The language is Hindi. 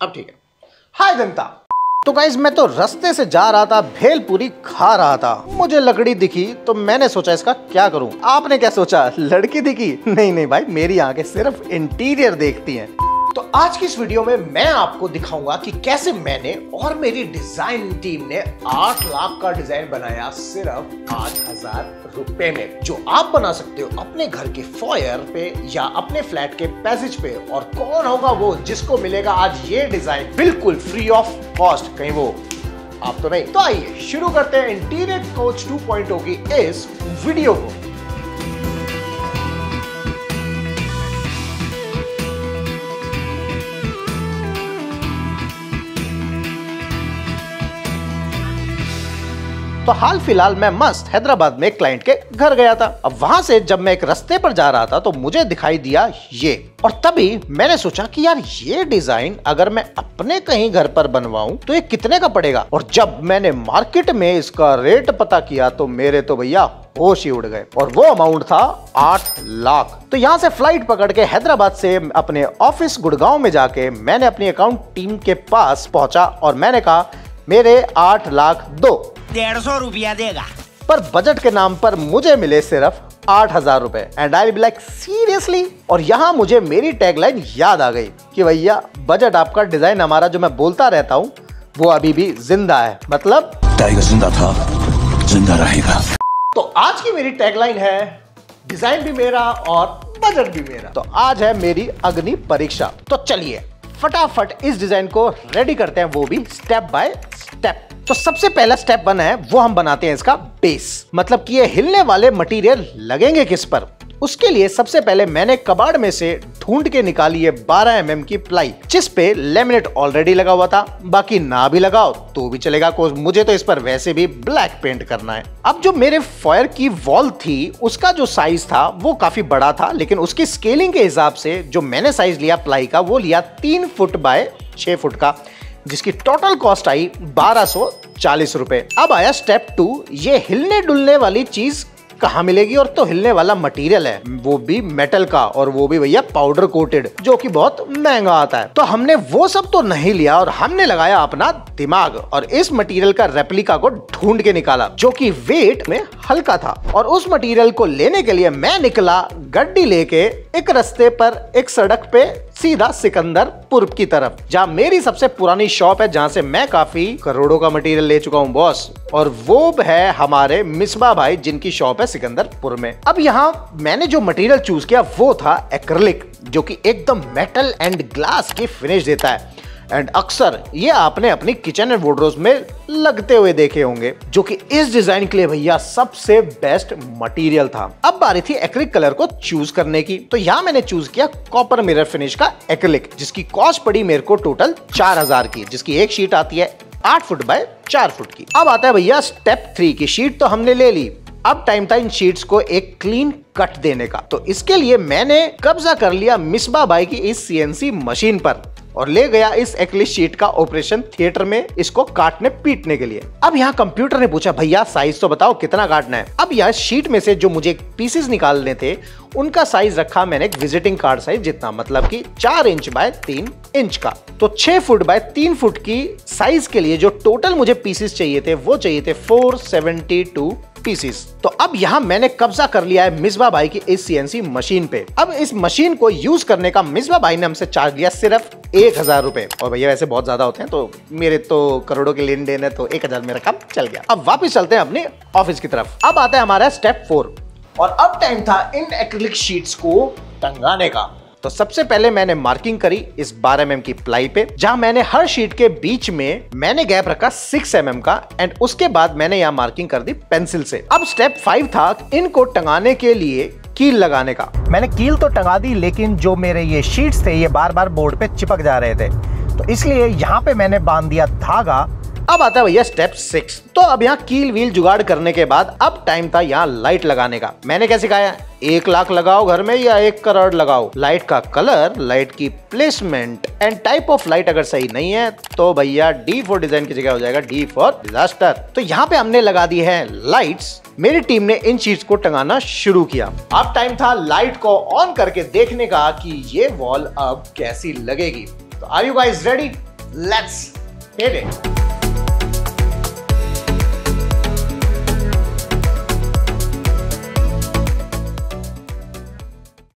अब ठीक है। हाय जनता। तो गाइज़ मैं तो रस्ते से जा रहा था भेलपुरी खा रहा था। मुझे लकड़ी दिखी तो मैंने सोचा इसका क्या करूँ? आपने क्या सोचा? लड़की दिखी? नहीं नहीं भाई, मेरी आँखें सिर्फ़ इंटीरियर देखती हैं। आज की इस वीडियो में मैं आपको दिखाऊँगा कि कैसे मैंने और मेरी डिज़ाइन टीम ने 8 लाख का डिज़ाइन बनाया सिर्फ़ पाँच हज़ार रुपए में, जो आप बना सकते हो अपने घर के फॉयर पे या अपने फ्लैट के पैसेज पे। और कौन होगा वो जिसको मिलेगा आज ये डिज़ाइन बिल्कुल फ्री ऑफ़ कॉस्ट कहीं वो। आप तो नहीं। तो आइए शुरू करते हैं। इंटीरियर कोच 2.0 की इस वीडियो को। तो हाल फ़िलहाल मैं मस्त हैदराबाद में क्लाइंट के घर गया था। अब वहाँ से जब मैं एक रास्ते पर जा रहा था तो मुझे दिखाई दिया ये। और तभी मैंने सोचा कि यार ये डिज़ाइन अगर मैं अपने कहीं घर पर बनवाऊं तो ये कितने का पड़ेगा? और जब मैंने मार्केट में इसका रेट पता किया तो मेरे तो भैया होश ही उड़ गए। और वो अमाउंट था आठ लाख। तो यहाँ से फ़्लाइट पकड़ के हैदराबाद से अपने ऑफ़िस गुड़गांव में जाके मैंने अपनी अकाउंट टीम के पास पहुँचा और मैंने कहा, मेरे आठ लाख दो। डेढ़ सौ रुपया देगा। पर बजट के नाम पर मुझे मिले सिर्फ़ आठ हज़ार रुपए। And I be like seriously और यहाँ मुझे मेरी टैगलाइन याद आ गई कि भैया बजट आपका डिज़ाइन हमारा जो मैं बोलता रहता हूँ वो अभी भी ज़िंदा है। मतलब? टाइगर ज़िंदा था ज़िंदा रहेगा। तो आज की मेरी टैगलाइन है डिज़ाइन भी मेरा और बजट भी मेरा। तो आज है मेरी अग्नि परीक्षा। तो चलिए फटाफट इस डिज़ाइन को रेडी करते हैं वो भी स्टेप बाय स्टेप तो सबसे पहला स्टेप वन है, वो हम बनाते हैं इसका बेस मतलब कि ये हिलने वाले मटेरियल लगेंगे किस पर? उसके लिए सबसे पहले मैंने कबाड़ में से ढूंढ के निकाली है 12 एम mm की प्लाई जिस पे लेमिनेट ऑलरेडी लगा हुआ था। बाकी ना भी लगाओ तो भी चलेगा को मुझे तो इस पर वैसे भी ब्लैक पेंट करना है। अब जो मेरे फायर की वॉल थी, उसका जो साइज़ था, वो काफ़ी बड़ा था, लेकिन उसकी स्केलिंग के हिसाब से जो मैंने साइज़ लिया प्लाई का, वो लिया तीन फुट बाय छह फुट का। जिसकी टोटल कॉस्ट आई बारह सौ चालीस रुपए। अब आया स्टेप टू ये हिलने डुलने वाली चीज़ कहाँ मिलेगी? और तो हिलने वाला मटेरियल है, वो भी मेटल का, और वो भी भैया पाउडर कोटेड जो कि बहुत महँगा आता है। तो हमने वो सब तो नहीं लिया, और हमने लगाया अपना दिमाग, और इस मटेरियल का रेप्लिका को ढूंढ के निकाला, जो कि वेट में हल्का था। और उस मटेरियल को लेने के लिए मैं निकला गड्डी लेके एक रस्ते पर, एक सड़क पे सीधा सिकंदर पूर्व की तरफ़, जहाँ मेरी सबसे पुरानी शॉप है, जहाँ से मैं काफ़ी करोड़ों का मटेरियल ले चुका हूँ बॉस और वो है हमारे मिसबा भाई, जिनकी शॉप है सिकंदरपुर में। अब यहाँ मैंने जो मटेरियल चूज़ किया, वो था एक्रिलिक जो कि एकदम मेटल एंड ग्लास की फिनिश देता है। एंड अक्सर ये आपने अपनी किचन एंड वोड्रोज में लगते हुए देखे होंगे, जो कि इस डिज़ाइन के लिए भैया सबसे बेस्ट मटेरियल था। अब बारी थी एक्रिलिक कलर को चूज़ करने की। तो यहाँ मैंने चूज़ किया कॉपर मिरर फिनिश का एक्रिलिक जिसकी कॉस्ट पड़ी मेरे को टोटल चार हज़ार की। जिसकी एक शीट आती है आठ फुट बाय चार फुट की। अब आता है भैया स्टेप थ्री की शीट तो हमने ले ली। अब टाइम इन शीट्स को एक क्लीन कट देने का। तो इसके लिए मैंने कब्जा कर लिया मिसबा बाई की इस सीएनसी मशीन पर। और ले गया इस एक्लिस शीट का ऑपरेशन थिएटर में इसको काटने पीटने के लिए। अब यहाँ कंप्यूटर ने पूछा, भैया साइज़ तो बताओ कितना काटना है? अब यह शीट में से जो मुझे पीसेस निकालने थे, उनका साइज़ रखा मैंने विजिटिंग कार्ड साइज़ जितना मतलब कि चार इंच बाय तीन इंच का। तो छह फुट बाय तीन फुट की साइज़ के लिए जो टोटल मुझे पीसेस चाहिए थे, वो चाहिए थे फोर सेवेंटी टू पीसीस तो अब यहाँ मैंने कब्जा कर लिया है मिसबा भाई की इस सीएनसी मशीन पे। अब इस मशीन को यूज़ करने का मिसबा भाई ने हमसे चार्ज लिया सिर्फ़ एक हज़ार रुपए। और भैया वैसे बहुत ज़्यादा होते हैं तो मेरे तो करोड़ों के लेन देन है तो एक हज़ार मेरा काम चल गया। अब वापिस चलते हैं अपने ऑफ़िस की तरफ़। अब आता है हमारा स्टेप फोर। और अब टाइम था इन एक्रिलिक शीट्स को टंगाने का। तो सबसे पहले मैंने मार्किंग करी इस 12 एम mm की प्लाई पे, जहाँ मैंने हर शीट के बीच में मैंने गैप रखा 6 एम mm का एंड उसके बाद मैंने यहाँ मार्किंग कर दी पेंसिल से। अब स्टेप फाइव था इनको टंगाने के लिए कील लगाने का। मैंने कील तो टंगा दी, लेकिन जो मेरे ये शीट्स थे, ये बार बार बोर्ड पे चिपक जा रहे थे। तो इसलिए यहाँ पे मैंने बाँध दिया धागा अब आता है भैया स्टेप सिक्स तो अब यहाँ कील व्हील जुगाड़ करने के बाद अब टाइम था यहाँ लाइट लगाने का। मैंने क्या सिखाया? एक लाख लगाओ घर में या एक करोड़ लगाओ। लाइट का कलर लाइट की placement and type of light अगर सही नहीं है तो भैया डी फॉर डिज़ाइन की जगह हो जाएगा डी फॉर डिजास्टर तो यहाँ पे हमने लगा दी है लाइट्स मेरी टीम ने इन चीज़ को टंगाना शुरू किया। अब टाइम था लाइट को ऑन करके देखने का कि ये वॉल अब कैसी लगेगी। तो are you guys ready let's hit it